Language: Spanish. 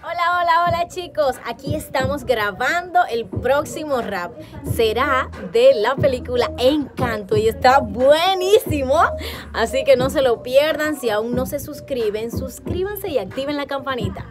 Hola, hola, hola chicos. Aquí estamos grabando el próximo rap. Será de la película Encanto y está buenísimo. Así que no se lo pierdan. Si aún no se suscriben, suscríbanse y activen la campanita.